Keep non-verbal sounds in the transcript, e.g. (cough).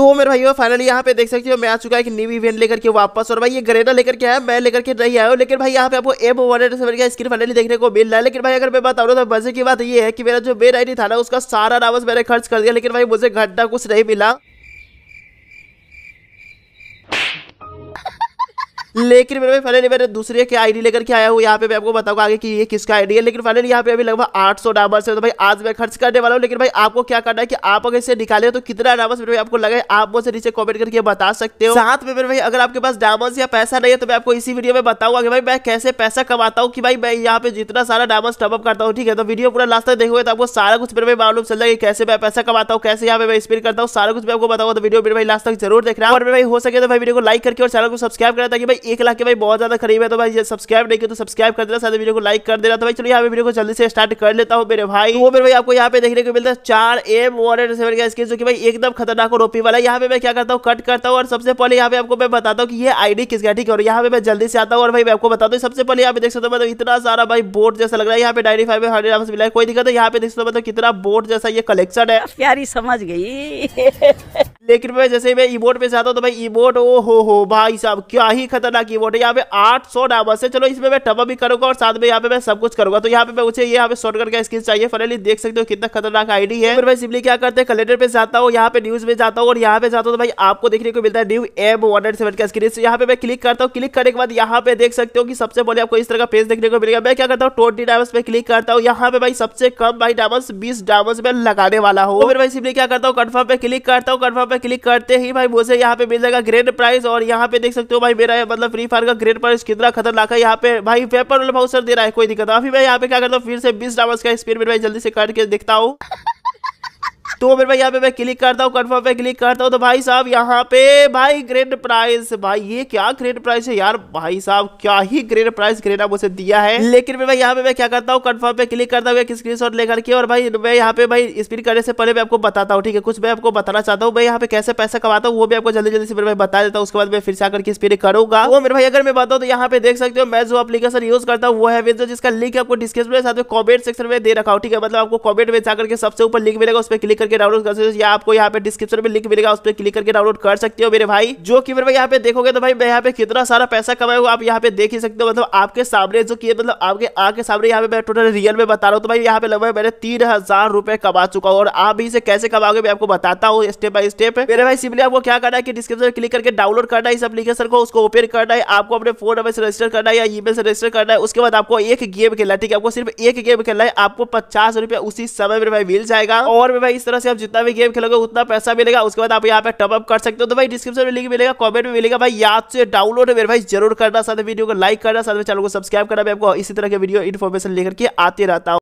तो मेरे भाई फाइनली यहाँ पे देख सकते हो, मैं आ चुका है कि न्यू इवेंट लेकर के वापस। और भाई, ये ग्रेडा लेकर के आया, मैं लेकर के नहीं आया हूँ, लेकिन भाई, यहाँ पे आपको एम वन का स्क्रीन फाइनली देखने को मिल रहा है। लेकिन भाई, अगर मैं बताऊँ तो मज़े की बात ये है कि मेरा जो मेन आई था ना, उसका सारा नावस मैंने खर्च कर दिया, लेकिन भाई, मुझे घंटा कुछ नहीं मिला। लेकिन मेरे फाइनली मैंने दूसरे के आईडी लेकर के आया हूँ, यहाँ पे मैं आपको बताऊँगा आगे कि ये किसका आईडी है। लेकिन फाइनली यहाँ पे अभी लगभग 800 डामर्स है तो भाई आज मैं खर्च करने वाला हूँ। लेकिन भाई आपको क्या करना है कि आप अगर इसे निकाले तो कितना डामर्स मेरे आपको लगे, आप मुझसे नीचे कॉमेंट करके बता सकते हो। साथ में मेरे भाई अगर आपके पास डामर्स या पैसा नहीं है तो मैं आपको इसी वीडियो में बताऊँगा कि भाई मैं कैसे पैसा कमाता हूँ कि भाई मैं यहाँ पे जितना सारा डामर्स टपअप करता हूँ, ठीक है? तो वीडियो पूरा लास्ट तक देखोगे तो आपको सारा कुछ मेरे भाई मालूम चल जाएगा कैसे मैं पैसा कमाता हूँ, कैसे यहाँ पे मैं स्पेयर करता हूँ, सारा कुछ मैं आपको बताऊँगा। तो वीडियो मेरे भाई लास्ट तक ज़रूर देख रहा हूँ और मेरे भाई हो सके तो भाई वीडियो को लाइक करके और चैनल को सब्सक्राइब करा ताकि भाई एक लाख के भाई बहुत ज़्यादा खरीब है तो भाई सब्सक्राइब नहीं किया तो सब्सक्राइब कर देना वीडियो को लाइक कर देना। तो भाई चलो यहाँ पे वीडियो को जल्दी से स्टार्ट कर लेता हूँ मेरे भाई। वो मेरे भाई आपको यहाँ पे देखने को मिलता है चार एम वन सेवन का स्किन जो कि भाई एकदम खतरनाक और ओपी वाला यहाँ पे मैं क्या करता हूँ कट करता हूँ और सबसे पहले यहाँ पे आपको मैं बताता हूँ कि ये आईडी किसका ठीक है? और यहाँ पे मैं जल्दी से आता हूँ और भाई मैं आपको बताता हूँ, सबसे पहले यहाँ पे देख सकते मतलब इतना सारा भाई बोर्ड जैसा लग रहा है। यहाँ पे नाइनटी फाइव हंड्रेड मिला है, कोई दिक्कत है यहाँ पे देख सकते मतलब कितना बोर्ड जैसा ये कलेक्शन है। प्यारी समझ गई। (laughs) लेकिन मैं जैसे मैं ईबोर्ड पे जाता हूँ तो भाई ईबोर्ड ओ हो हो भाई साहब, क्या ही खतरनाक ईबोर्ड है। यहाँ पे आठ सौ डाबर्स है चलो इसमें मैं टबा भी करूँगा और साथ में यहाँ पे मैं सब कुछ करूँगा। तो यहाँ पे मैं मुझे यहाँ पे शॉर्टकट का स्किल चाहिए। फाइनली देख सकते हो कितना खतरनाक आईडी है। फिर मैं सिंपली क्या करते हैं कैलेंडर पे जाता हूँ, यहाँ पे न्यूज़ में जाता हूँ और यहाँ पे जाता हूँ तो भाई आपको देखने को मिलता है न्यू एम वन का स्क्रीन यहाँ पे मैं क्लिक करता हूँ। क्लिक करने के बाद यहाँ पे देख सकते हो कि सबसे पहले आपको इस तरह का पेज देखने को मिलेगा। मैं क्या करता हूँ ट्वेंटी डायमंड्स पे क्लिक करता हूँ। यहाँ पे भाई सबसे कम भाई डायमंड्स बीस डायमंड्स में लगाने वाला हूँ। फिर मैं सिंपली क्या करता हूँ कन्फर्म पे क्लिक करता हूँ। कन्फर्म पे क्लिक करते ही भाई मुझे यहाँ पे मिल जाएगा ग्रेड प्राइस और यहाँ पे देख सकते हो भाई मेरा मतलब फ्री फायर का ग्रेड प्राइस कितना खतरनाक है। यहाँ पे भाई पेपर वाला सर दे रहा है, कोई दिक्कत अभी मैं यहाँ पे क्या करता हूँ, फिर से बीस डावर्स का एक्सपेरिमेंट भाई जल्दी से करके देखता हूँ। (laughs) तो फिर भाई यहाँ पे, मैं क्लिक करता हूँ कन्फर्म पे क्लिक करता हूँ तो भाई साहब यहाँ पे, भाई ग्रेड प्राइस भाई ये क्या ग्रेड प्राइस है यार? भाई साहब क्या ही ग्रेड प्राइस ग्रेड मुझे दिया है। लेकिन भाई यहाँ पे, मैं क्या करता हूँ कन्फर्म पे क्लिक करता हूँ स्क्रीन शॉट लेकर के और भाई मैं यहाँ पे, भाई स्पीड करने से पहले मैं आपको बताता हूँ, ठीक है? कुछ मैं आपको बताना चाहता हूँ भाई यहाँ पे कैसे पैसा कमाता हूँ, वो भी आपको जल्दी जल्दी से भाई बता देता हूँ, उसके बाद मैं फिर से आकर के स्पीड करूँगा। वो मेरे भाई, अगर मैं बताऊँ तो यहाँ पे देख सकते हो, मैं जो अपलीकेशन यूज़ करता हूँ, वो है विंडो जिसका लिंक आपको डिस्क्रिप्शन में साथ में कॉमेंट सेक्शन में दे रखा हूँ, ठीक है? मतलब आपको कॉमेंट में जाकर के सबसे ऊपर लिंक मिलेगा, उस पर क्लिक करके डाउनलोड कर सकते हो। या आपको यहाँ पे डिस्क्रिप्शन में लिंक मिलेगा, उस पर क्लिक करके डाउनलोड कर सकते हो मेरे भाई। जो कि मेरे भाई यहाँ पे देखोगे तो भाई, मैं यहाँ पे कितना सारा पैसा कमाया हुआ आप यहाँ पे देख ही सकते हो। मतलब आपके सामने जो किए मतलब आपके आगे सामने यहाँ पे मैं टोटल रियल में बता रहा हूँ। तो भाई यहाँ पे लगभग मैंने तीन हज़ार कमा चुका हूँ। और आप भी इसे कैसे कमाओगे मैं आपको बताता हूँ स्टेप बाय स्टेप मेरे भाई सिंपली आपको क्या करना है कि डिस्क्रिप्शन में क्लिक करके डाउनलोड करना है। इस एप्लीकेशन को, उसको ओपन करना है। आपको अपने फ़ोन नंबर से रजिस्टर करना है या ईमेल से रजिस्टर करना है। उसके बाद आपको एक गेम खेलना है, ठीक है? आपको सिर्फ़ एक गेम खेलना है। आपको पचास रुपया उसी समय में भाई मिल जाएगा। और भाई, इस तरह से आप जितना भी गेम खेलोगे, उतना पैसा मिलेगा। उसके बाद आप यहाँ पे टॉपअप कर सकते हो। तो भाई डिस्क्रिप्शन में लिंक मिलेगा कॉमेंट में मिलेगा। भाई, याद से डाउनलोड मेरे भाई, ज़रूर करना। साथ वीडियो को लाइक करना, साथ में चैनल को सब्सक्राइब करना। मैं आपको इसी तरह के वीडियो इन्फॉर्मेशन लेकर के आते रहता हूँ।